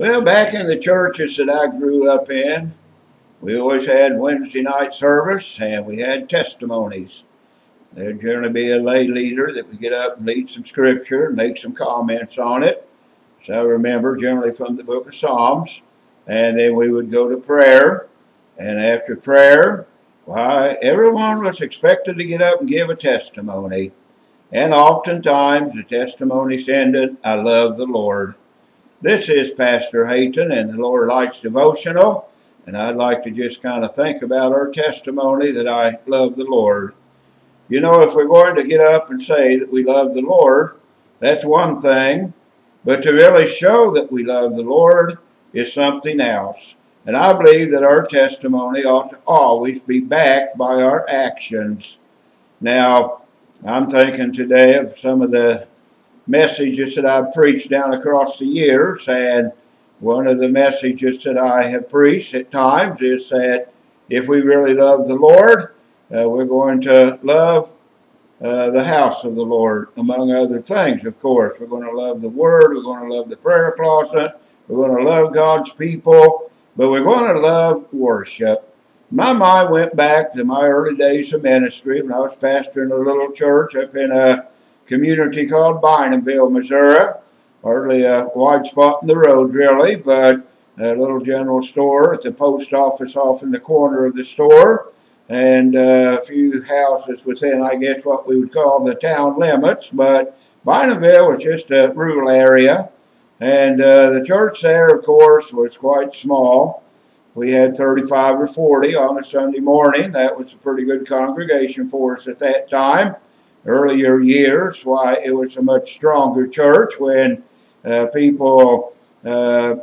Well, back in the churches that I grew up in, we always had Wednesday night service and we had testimonies. There'd generally be a lay leader that would get up and lead some scripture and make some comments on it. So I remember generally from the book of Psalms. And then we would go to prayer. And after prayer, why, everyone was expected to get up and give a testimony. And oftentimes the testimonies ended, I love the Lord. This is Pastor Hayton and the Lower Lights Devotional. And I'd like to just kind of think about our testimony that I love the Lord. You know, if we're going to get up and say that we love the Lord, that's one thing. But to really show that we love the Lord is something else. And I believe that our testimony ought to always be backed by our actions. Now, I'm thinking today of some of the messages that I've preached down across the years, and one of the messages that I have preached at times is that if we really love the Lord, uh, we're going to love uh, the house of the Lord, among other things, of course. We're going to love the Word, we're going to love the prayer closet, we're going to love God's people, but we're going to love worship. My mind went back to my early days of ministry when I was pastoring a little church up in a community called Bynumville, Missouri. Hardly a wide spot in the road, really, but a little general store at the post office off in the corner of the store, and uh, a few houses within, I guess, what we would call the town limits. But Bynumville was just a rural area, and uh, the church there, of course, was quite small. We had 35 or 40 on a Sunday morning. That was a pretty good congregation for us at that time. Earlier years, why, it was a much stronger church when uh, people uh,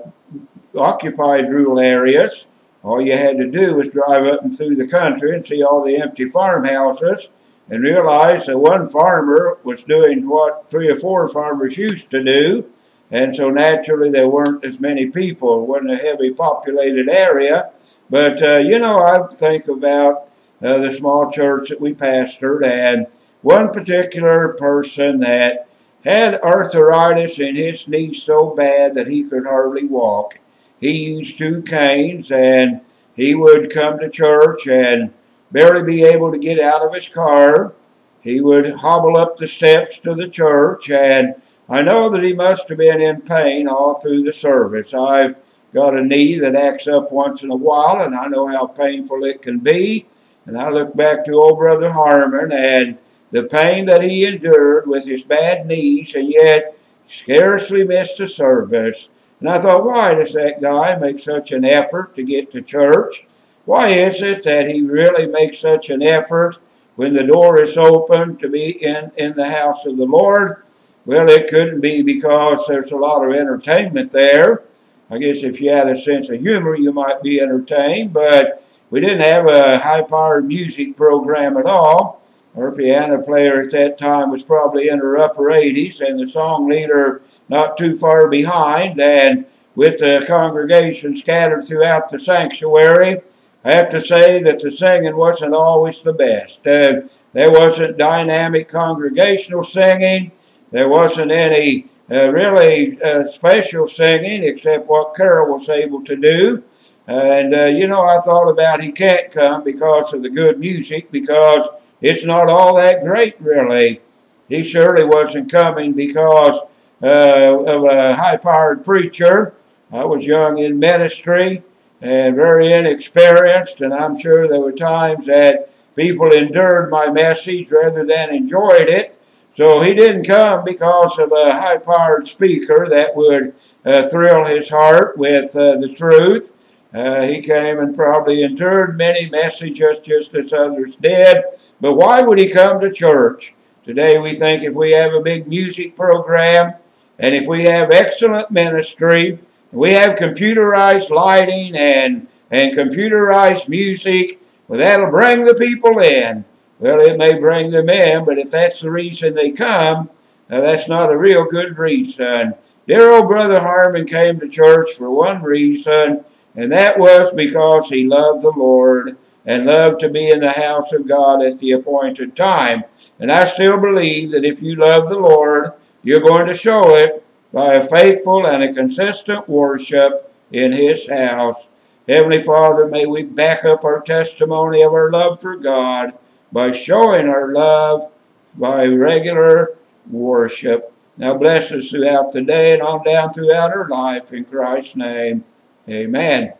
occupied rural areas. All you had to do was drive up and through the country and see all the empty farmhouses and realize that one farmer was doing what three or four farmers used to do. And so naturally there weren't as many people. It wasn't a heavy populated area. But, uh, you know, I think about uh, the small church that we pastored and one particular person that had arthritis in his knee so bad that he could hardly walk. He used two canes and he would come to church and barely be able to get out of his car. He would hobble up the steps to the church and I know that he must have been in pain all through the service. I've got a knee that acts up once in a while and I know how painful it can be. And I look back to old Brother Harmon and the pain that he endured with his bad knees and yet scarcely missed a service. And I thought, why does that guy make such an effort to get to church? Why is it that he really makes such an effort when the door is open to be in, in the house of the Lord? Well, it couldn't be because there's a lot of entertainment there. I guess if you had a sense of humor, you might be entertained, but we didn't have a high-powered music program at all. Our piano player at that time was probably in her upper 80s, and the song leader not too far behind, and with the congregation scattered throughout the sanctuary, I have to say that the singing wasn't always the best. Uh, there wasn't dynamic congregational singing. There wasn't any uh, really uh, special singing except what Carol was able to do. And, uh, you know, I thought about he can't come because of the good music, because it's not all that great, really. He surely wasn't coming because uh, of a high-powered preacher. I was young in ministry and very inexperienced, and I'm sure there were times that people endured my message rather than enjoyed it. So he didn't come because of a high-powered speaker that would uh, thrill his heart with uh, the truth. Uh, he came and probably endured many messages just as others did. But why would he come to church? Today we think if we have a big music program and if we have excellent ministry, we have computerized lighting and, and computerized music, well, that'll bring the people in. Well, it may bring them in, but if that's the reason they come, uh, that's not a real good reason. Dear old Brother Harmon came to church for one reason, and that was because he loved the Lord and love to be in the house of God at the appointed time. And I still believe that if you love the Lord, you're going to show it by a faithful and a consistent worship in His house. Heavenly Father, may we back up our testimony of our love for God by showing our love by regular worship. Now bless us throughout the day and on down throughout our life. In Christ's name, amen.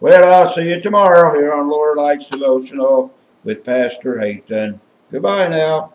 Well, I'll see you tomorrow here on Lower Lights Devotional with Pastor Hayton. Goodbye now.